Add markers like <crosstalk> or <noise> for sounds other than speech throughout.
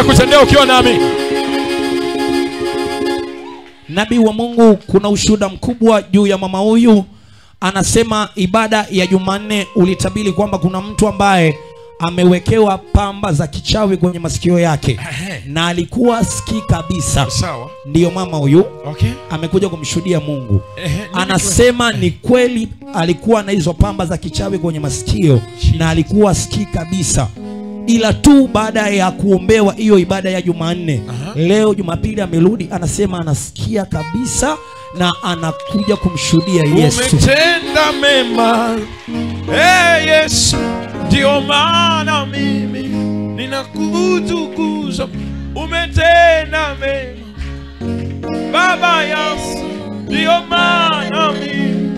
atakutendea ukiwa nami. Nabii wa mungu kuna ushuhuda mkubwa juu ya mama huyu. Anasema ibada ya jumanne ulitabiri kwamba kuna mtu ambaye amewekewa pamba za kichawi kwenye masikio yake. Ahe. na alikuwa sikii kabisa. Sawa. Ndiyo mama huyu. Okay. Amekuja kumshuhudia mungu. Ehe, anasema anasema ni kweli alikuwa na hizo pamba za kichawi kwenye masikio. Na alikuwa sikii kabisa ila tu baada ya kuombewa hiyo ibada ya jumanne. Leo jumapili amerudi anasema anasikia kabisa na anakuja kumshuhudia yesu. Umetenda mema. Hey, yesu ndio maana mimi ninakutukuza. Umetenda mema. Baba yangu ndio maana mimi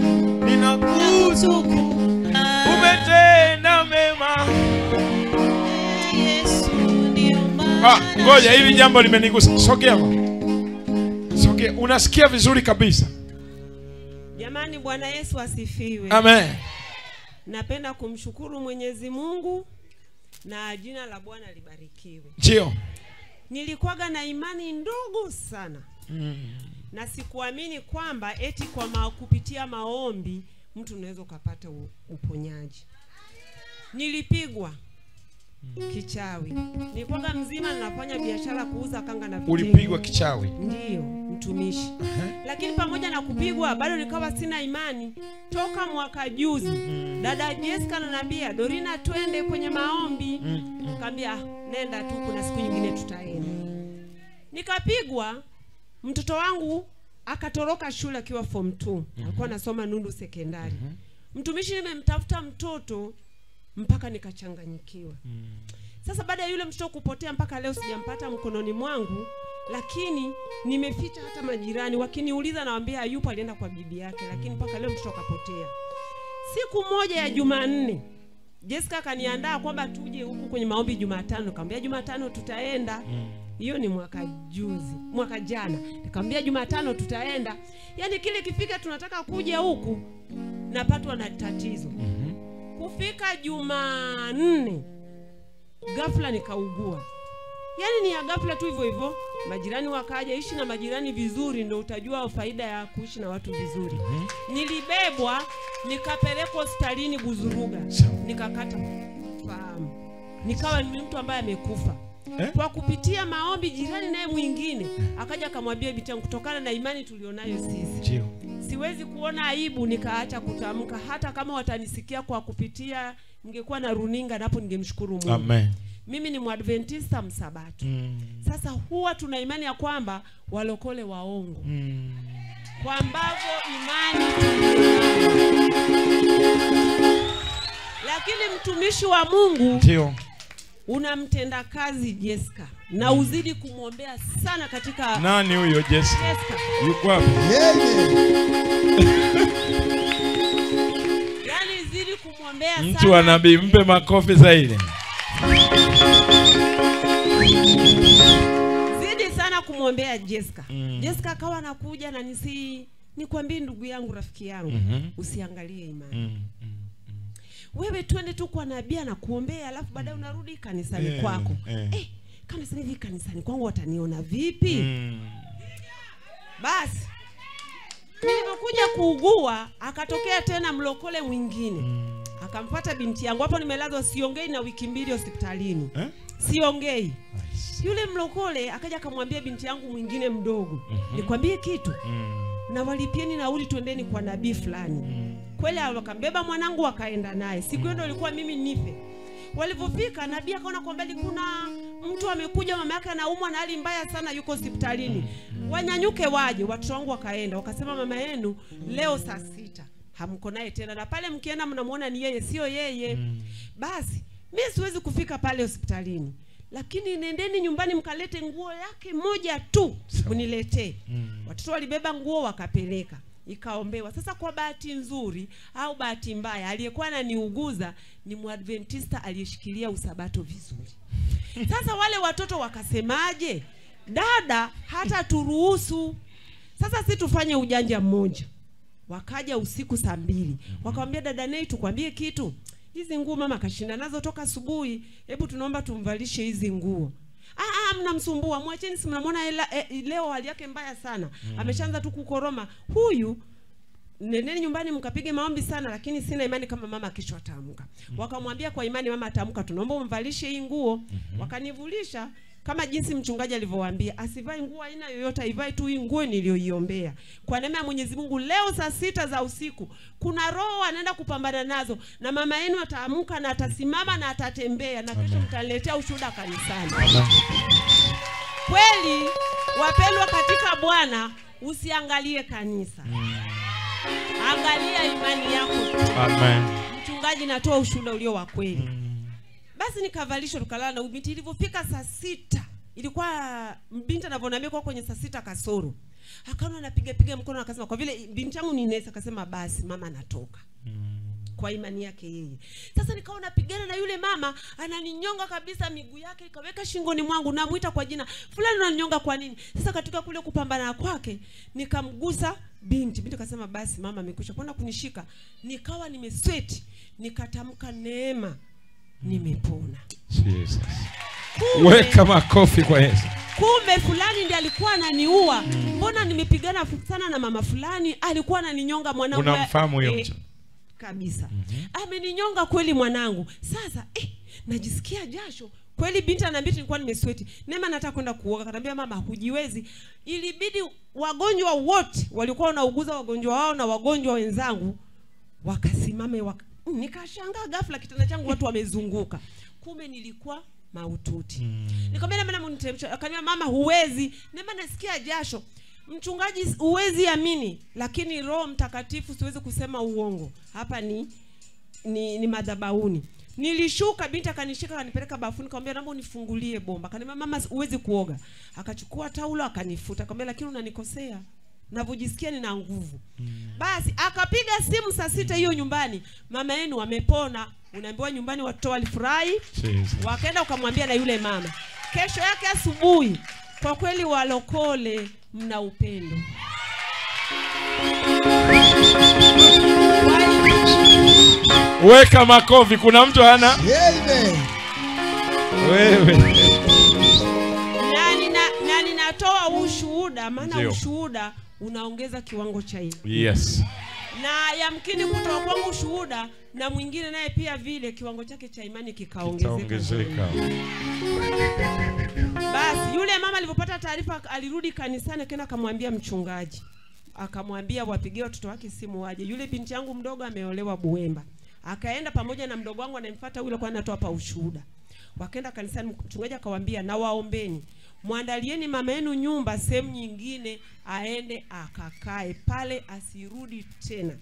ninakutukuza. Umetenda mema Ah, ngoja hivi jambo limenigusa sogea sogea unasikia vizuri kabisa Jamani, Bwana Yesu asifiwe. amen Napenda kumshukuru Mwenyezi Mungu na jina la Bwana libarikiwe. ndio Nilikuwaga na imani ndogo sana mm. na sikuamini kwamba eti kwa ma, kupitia maombi mtu unaweza ukapata uponyaji. Nilipigwa kichawi, Nilikuwa mzima ninafanya biashara kuuza kanga na vitenge. ulipigwa kichawi Ndiyo, mtumishi. Uh -huh. Lakini pamoja na kupigwa bado nikawa sina imani. Toka mwaka juzi mm. dada Jessica ananiambia Dorina, twende kwenye maombi. Nikamwambia "Ah, nenda tu, kuna siku nyingine tutaenda. Nikapigwa, mtoto wangu akatoroka shule akiwa form 2 alikuwa anasoma Nundu sekondari. Mm -hmm. Mtumishi nimemtafuta mtoto mpaka nikachanganyikiwa. mm. Sasa baada ya yule mtoto kupotea mpaka leo sijampata mkononi mwangu, lakini nimeficha hata majirani wakiniuliza, nawaambia Ayupo alienda kwa bibi yake, lakini mpaka leo mtoto akapotea. Siku moja ya Jumanne Jessica akaniandaa kwamba tuje huku kwenye maombi Jumatano. Nikamwambia Jumatano tutaenda. Hiyo ni mwaka juzi, mwaka jana. Nikamwambia Jumatano tutaenda. Yaani kile kifika tunataka kuja huku napatwa na tatizo. Kufika Jumanne ghafla nikaugua. Yaani ni ya ghafla tu hivyo hivyo. Majirani wakaja, ishi na majirani vizuri ndio utajua faida ya kuishi na watu vizuri. Nilibebwa nikapelekwa hospitalini Buzuruga, nikakata fahamu, nikawa ni mtu ambaye amekufa. Eh? Kwa kupitia maombi, jirani naye mwingine akaja akamwambia binti yangu, kutokana na imani tulionayo sisi ndio siwezi kuona aibu nikaacha kutamka, hata kama watanisikia kwa kupitia, ningekuwa na runinga napo ningemshukuru Mungu. amen Mimi ni Mwadventista msabato. Mm. Sasa huwa tuna imani ya kwamba walokole waongo Mm. kwa ambavyo imani lakini mtumishi wa Mungu ndio unamtenda kazi Jessica na uzidi kumwombea sana katika nani huyo jesi yuko yuko wapi? Yani <laughs> zidi kumwombea mtu sana wa nabii mpe makofi zaidi. Zidi sana kumwombea Jessica. Jessica akawa anakuja na nisi nikwambie ndugu yangu rafiki yangu. Mm -hmm. usiangalie imani. Mm wewe twende tu kwa nabii anakuombea alafu baadaye unarudi kanisani yeah, kwako. yeah. eh, kama sasa hivi kanisani kwangu wataniona vipi Mm. basi nilipokuja kuugua akatokea tena mlokole mwingine mm. akampata binti yangu hapo nimelazwa siongei na wiki mbili hospitalini Eh? siongei yule mlokole akaja akamwambia binti yangu mwingine mdogo mm -hmm. nikwambie kitu na walipieni nauli twendeni kwa nabii fulani mm. kweli wakambeba mwanangu akaenda naye siku hiyo ndo ilikuwa mimi nife walivyofika nabii akaona kwa mbali kuna mtu amekuja mama yake anaumwa na hali mbaya sana yuko hospitalini. Wanyanyuke waje watoto wangu wakaenda. Wakasema mama yenu leo saa sita hamko naye tena. Na pale mkienda mnamwona ni yeye sio yeye. Basi mi siwezi kufika pale hospitalini. Lakini nendeni nyumbani mkalete nguo yake moja tu kuniletee watoto walibeba nguo wakapeleka ikaombewa. Sasa kwa bahati nzuri au bahati mbaya aliyekuwa ananiuguza ni mwadventista aliyeshikilia usabato vizuri. Sasa wale watoto wakasemaje? Dada hata turuhusu. Sasa si tufanye ujanja mmoja. Wakaja usiku saa mbili. Wakamwambia dada nei tukwambie kitu? Hizi nguo mama kashinda nazo toka asubuhi. Hebu tunaomba tumvalishe hizi nguo "Ah, ah, mnamsumbua. Mwacheni si mnamwona eh, leo hali yake mbaya sana. Mm. ameshaanza tu kukoroma. Huyu nendeni nyumbani mkapige maombi sana lakini sina imani kama mama kesho ataamka. Wakamwambia kwa imani mama ataamka tunaomba umvalishe hii nguo. Wakanivulisha kama jinsi mchungaji alivyowaambia asivai nguo aina yoyote aivae tu hii nguo niliyoiombea. Kwa neema ya mwenyezi mungu leo saa sita za usiku kuna roho anaenda kupambana nazo na mama yenu ataamka na atasimama na atatembea na kesho mtaniletea ushuhuda kanisani. Kweli wapendwa katika bwana usiangalie kanisa. Angalia imani yako. Amen. mchungaji natoa ushuhuda ulio wa kweli basi nikavalishwa tukalala na huyu binti. Ilivyofika saa sita ilikuwa binti anavyoniambia kwa kwenye saa sita kasoro. Akaona anapiga piga mkono akasema kwa vile binti yangu ni Nesa, akasema basi mama anatoka. Kwa imani yake yeye. Sasa nikawa napigana na yule mama ananinyonga kabisa miguu yake ikaweka shingoni mwangu namwita kwa jina fulani unaninyonga kwa nini? Sasa katika kule kupambana kwake nikamgusa binti. Binti akasema basi mama amekwisha kwenda kunishika? Nikawa nimesweti nikatamka neema nimepona. Jesus. Kume, Weka makofi kwa Yesu. kumbe fulani ndiye alikuwa ananiua. Mbona nimepigana sana na mama fulani? Alikuwa ananinyonga mwanangu Unamfahamu huyo Eh, mtu? kabisa. Ameninyonga kweli mwanangu. Sasa eh, najisikia jasho. Kweli binti anaambia nilikuwa nimesweti nema nataka kwenda kuoga. Kanaambia mama hujiwezi. Ilibidi wagonjwa wote walikuwa wanauguza wagonjwa wao na wagonjwa wenzangu wakasimame waka... Mm, nikashangaa ghafla kitanda changu watu wamezunguka. Kumbe nilikuwa maututi. Mm. nikamwambia mama mnitemsha akaniambia mama huwezi. Nema nasikia jasho. Mchungaji huwezi amini lakini roho mtakatifu siwezi kusema uongo. Hapa ni ni, ni madhabauni. Nilishuka binti akanishika akanipeleka bafuni kaambia naomba unifungulie bomba. Akaniambia mama huwezi kuoga. Akachukua taulo akanifuta. Akamwambia lakini unanikosea navyojisikia nina nguvu mm. basi akapiga simu saa sita hiyo nyumbani mama yenu wamepona unaambiwa nyumbani watoto walifurahi wakaenda ukamwambia na yule mama kesho yake asubuhi kwa kweli walokole mna upendo Weka makofi. Kuna mtu hana Amen. wewe. na nina- na ninatoa ushuhuda maana ushuhuda unaongeza kiwango cha imani Yes. na yamkini kutoa kwangu ushuhuda na mwingine naye pia vile kiwango chake cha imani kikaongezeka. Basi yule mama alivyopata taarifa alirudi kanisani akaenda akamwambia mchungaji. Akamwambia wapigie watoto wake simu waje. Yule binti yangu mdogo ameolewa buemba akaenda pamoja na mdogo wangu anayemfuata yule kwa anatoa hapa ushuhuda. Wakaenda kanisani mchungaji akawaambia na waombeni mwandalieni mama yenu nyumba sehemu nyingine aende akakae pale asirudi tena.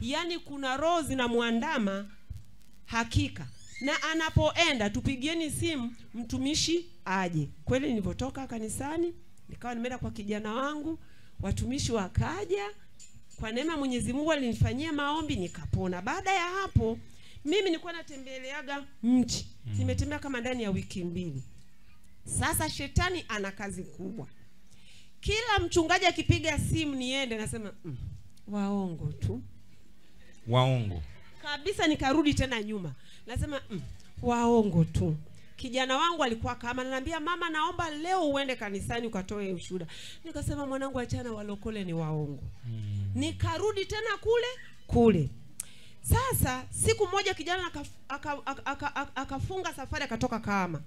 Yaani kuna roho zinamwandama hakika. Na anapoenda tupigieni simu mtumishi aje. Kweli nilipotoka kanisani nikawa nimeenda kwa kijana wangu watumishi wakaja. Kwa neema mwenyezi mungu alinifanyia maombi nikapona. Baada ya hapo mimi nilikuwa natembeleaga mchi nimetembea kama ndani ya wiki mbili sasa shetani ana kazi kubwa. Kila mchungaji akipiga simu niende nasema mm, waongo tu. Waongo. kabisa nikarudi tena nyuma. Nasema mm, waongo tu. Kijana wangu alikuwa kama ananiambia mama naomba leo uende kanisani ukatoe ushuhuda. Nikasema mwanangu achana walokole ni waongo. Nikarudi tena kule kule. Sasa siku moja kijana akaf- aka- aka- aka- aka- akafunga safari akatoka kama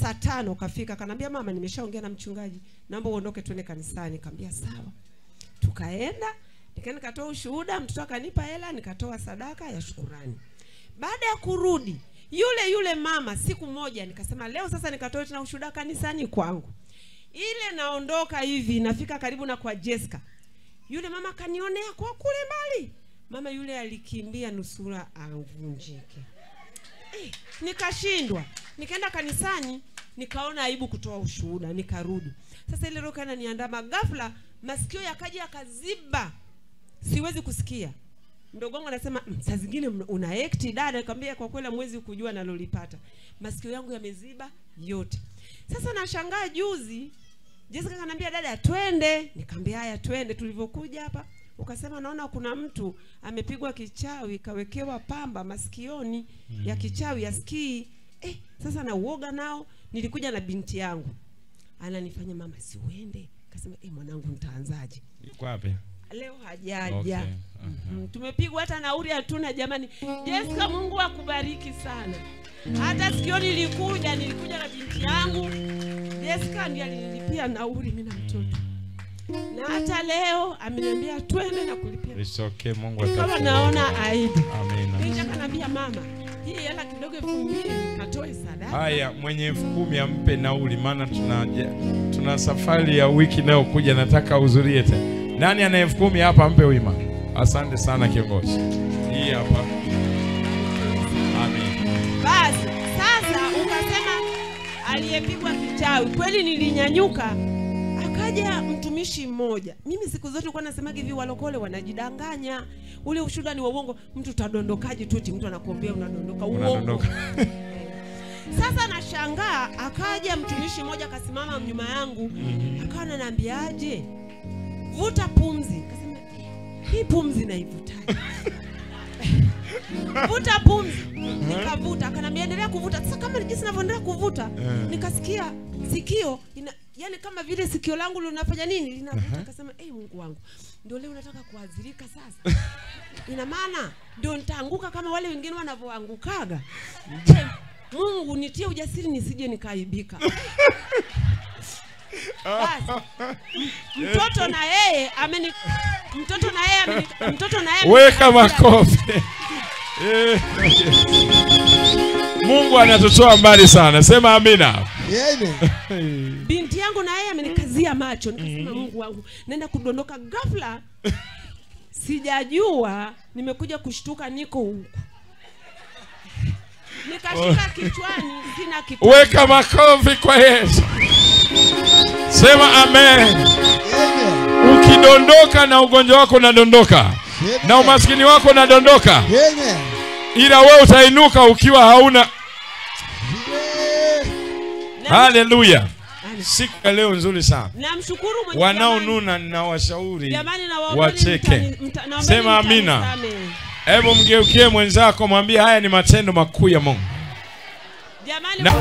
saa tano kafika kanaambia mama nimeshaongea na mchungaji naomba uondoke tuende kanisani. Kaambia sawa. Tukaenda nikaenda nikatoa ushuhuda mtoto akanipa hela nikatoa sadaka ya shukurani. Baada ya kurudi yule yule mama siku moja nikasema leo sasa nikatoa tena ushuhuda kanisani kwangu. Ile naondoka hivi nafika karibu na kwa Jessica yule mama kanionea kwa kule mbali. Mama yule alikimbia nusura avunjike. Eh, nikashindwa nikaenda kanisani nikaona aibu kutoa ushuhuda nikarudi. Sasa ile roho niandama ghafla masikio yakaja yakaziba. Siwezi kusikia. Mdogo wangu anasema "Mm, saa zingine una act dada. Nikamwambia kwa kweli mwezi kujua nalolipata. Masikio yangu yameziba yote. Sasa nashangaa juzi Jessica kanambia dada twende. Nikamwambia haya twende. Tulivyokuja hapa. Ukasema naona kuna mtu amepigwa kichawi kawekewa pamba masikioni ya kichawi yasikii eh, sasa na uoga nao nilikuja na binti yangu. Ananifanya mama siuende. Kasema eh mwanangu nitaanzaje? Yuko wapi? leo hajaja. Okay. Uh -huh. tumepigwa hata nauri hatuna. Jamani jessica mungu akubariki sana. Hata sikio nilikuja nilikuja na binti yangu. Jessica ndiye alinilipia nauri mimi na mtoto. Na hata leo ameniambia twende na kulipia. It's okay, Mungu naona aibu. Amina. nitakanambia mama hii hela kidogo elfu mbili katoe sadaka Haya, mwenye elfu kumi ampe nauli, maana tuna, tuna safari ya wiki inayokuja, nataka uhudhurie tena. Nani ana elfu kumi hapa, ampe wima. Asante sana kiongozi. Hii hapa. Amen. basi sasa ukasema aliyepigwa kichawi kweli nilinyanyuka akaja mtumishi mmoja. Mimi siku zote kuwa nasema hivi walokole wanajidanganya. Ule ushuda ni wa uongo. Mtu utadondokaje tu mtu anakuambia unadondoka? Uongo. <laughs> Sasa nashangaa akaja mtumishi mmoja akasimama nyuma yangu. Akawa ananiambiaje? Vuta pumzi. Kasema hii pumzi naivutaje <laughs> <laughs> vuta pumzi. Nikavuta akanambia endelea kuvuta. Sasa kama jinsi navyoendelea kuvuta Eh. nikasikia sikio ina, yani kama vile sikio langu linafanya nini linavuta. Akasema hey, mungu wangu ndio leo nataka kuadhirika sasa. <laughs> Ina maana ndio nitaanguka kama wale wengine wanavyoangukaga. <laughs> Mungu nitie ujasiri nisije nikaibika <laughs> mtoto na yeye ameni mtoto na yeye ameni mtoto na yeye Weka makofi. Eh. <laughs> Mungu anatutoa mbali sana. Sema amina. <laughs> Binti yangu na yeye amenikazia macho nikasema mungu wangu naenda kudondoka ghafla sijajua nimekuja kushtuka niko huku nikashika kichwani sina kitu Weka makofi kwa Yesu. Sema amen. Ukidondoka na ugonjwa wako unadondoka na umaskini wako unadondoka, ila wewe utainuka ukiwa hauna. Haleluya! Siku ya leo nzuri sana. namshukuru Mungu. jamani- Wanaonuna na washauri wacheke. Sema amina. Hebu mgeukie mwenzako, mwambie haya ni matendo makuu ya Mungu. jamani Na-